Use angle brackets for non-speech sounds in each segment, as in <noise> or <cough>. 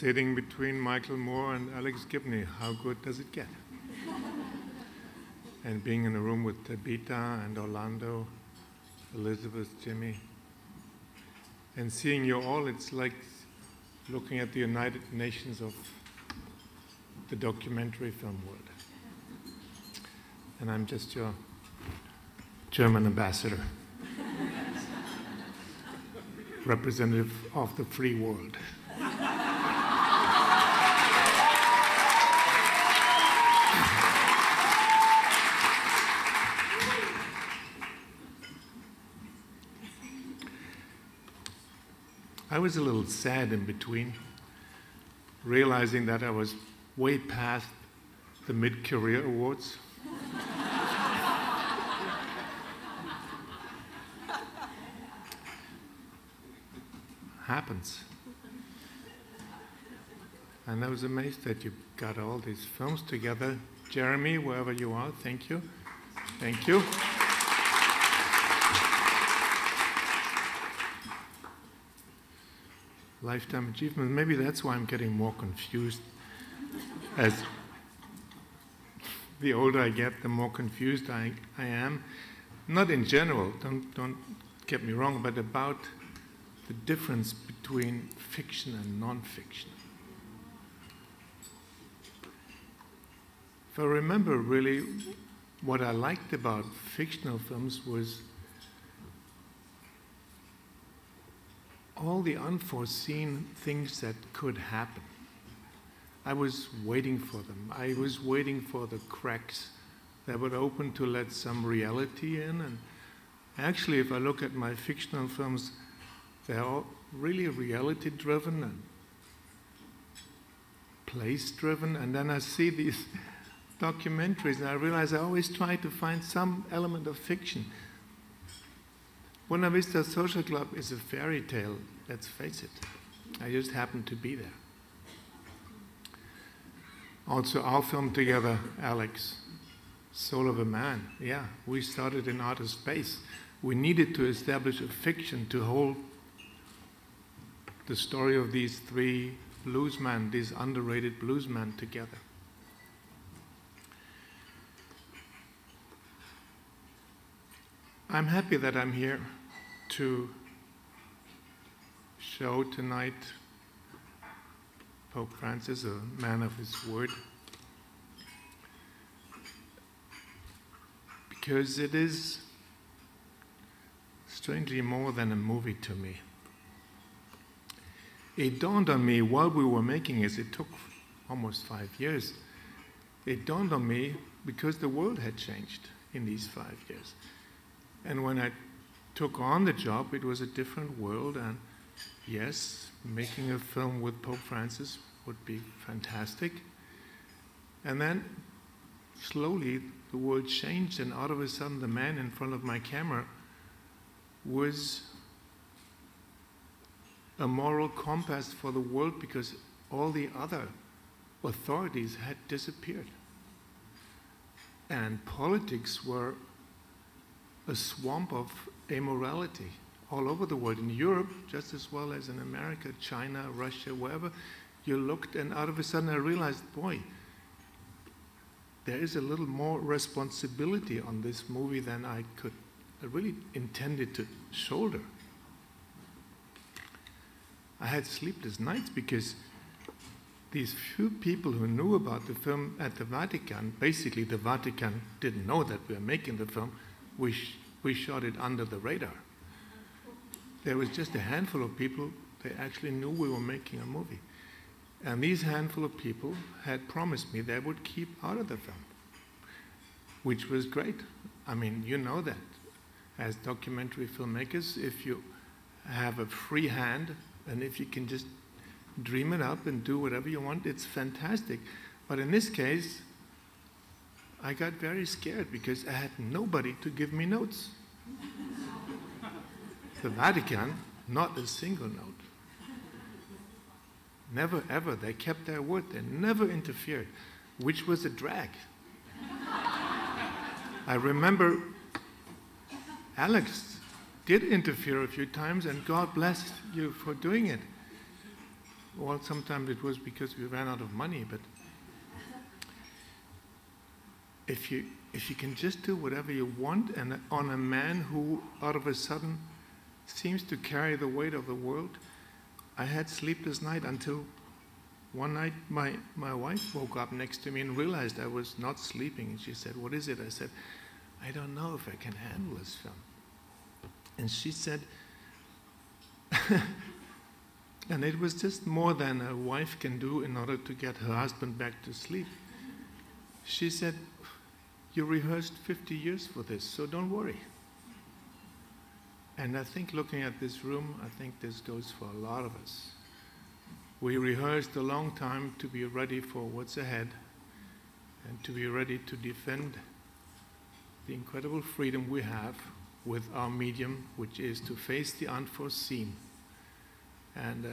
sitting between Michael Moore and Alex Gibney. How good does it get? and being in a room with Tabitha and Orlando, Elizabeth, Jimmy, and seeing you all, it's like looking at the United Nations of the documentary film world. And I'm just your German ambassador, <laughs> representative of the free world. I was a little sad in between, realizing that I was way past the mid career awards. <laughs> Happens. And I was amazed that you got all these films together. Jeremy, wherever you are, thank you. Thank you. Lifetime achievement. Maybe that's why I'm getting more confused. As the older I get, the more confused I, I am. Not in general, don't, don't get me wrong, but about the difference between fiction and non-fiction. If I remember really what I liked about fictional films was all the unforeseen things that could happen. I was waiting for them. I was waiting for the cracks that would open to let some reality in. And actually, if I look at my fictional films, they're all really reality driven and place driven. And then I see these <laughs> documentaries and I realize I always try to find some element of fiction Buena Vista Social Club is a fairy tale, let's face it. I just happened to be there. Also, our film together, Alex, Soul of a Man. Yeah, we started in outer space. We needed to establish a fiction to hold the story of these three bluesmen, these underrated bluesmen together. I'm happy that I'm here to show tonight Pope Francis, a man of his word, because it is strangely more than a movie to me. It dawned on me while we were making it, it took almost five years. It dawned on me because the world had changed in these five years. And when I took on the job, it was a different world. And yes, making a film with Pope Francis would be fantastic. And then slowly the world changed, and all of a sudden, the man in front of my camera was a moral compass for the world because all the other authorities had disappeared. And politics were a swamp of immorality all over the world, in Europe just as well as in America, China, Russia, wherever you looked, and out of a sudden I realized, boy, there is a little more responsibility on this movie than I could I really intended to shoulder. I had sleepless nights because these few people who knew about the film at the Vatican, basically the Vatican didn't know that we were making the film, we we shot it under the radar. There was just a handful of people that actually knew we were making a movie. And these handful of people had promised me they would keep out of the film, which was great. I mean, you know that. As documentary filmmakers, if you have a free hand and if you can just dream it up and do whatever you want, it's fantastic. But in this case, I got very scared because I had nobody to give me notes. the Vatican, not a single note. Never ever. They kept their word. They never interfered, which was a drag. I remember Alex did interfere a few times, and God blessed you for doing it. well, sometimes it was because we ran out of money, but if you if you can just do whatever you want and on a man who out of a sudden seems to carry the weight of the world, I had sleepless night until one night my, my wife woke up next to me and realized I was not sleeping. And she said, What is it? I said, I don't know if I can handle this film. And she said, <laughs> and it was just more than a wife can do in order to get her husband back to sleep. She said, You rehearsed 50 years for this, so don't worry. And I think looking at this room, I think this goes for a lot of us. We rehearsed a long time to be ready for what's ahead and to be ready to defend the incredible freedom we have with our medium, which is to face the unforeseen. And uh,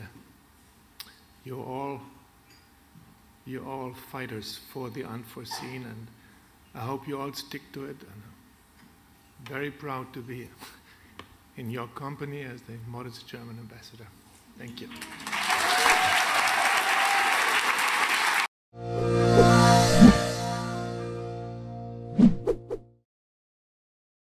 you're all you're all fighters for the unforeseen, and I hope you all stick to it. And I'm very proud to be <laughs> in your company as the modest German ambassador. Thank you.